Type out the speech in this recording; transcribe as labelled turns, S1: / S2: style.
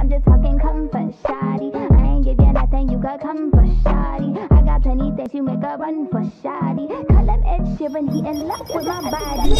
S1: I'm just talking comfort, shoddy. I ain't give you nothing, you could come for shoddy. I got plenty things you make a run for shoddy. Call him Ed Sheeran, he in love with my body.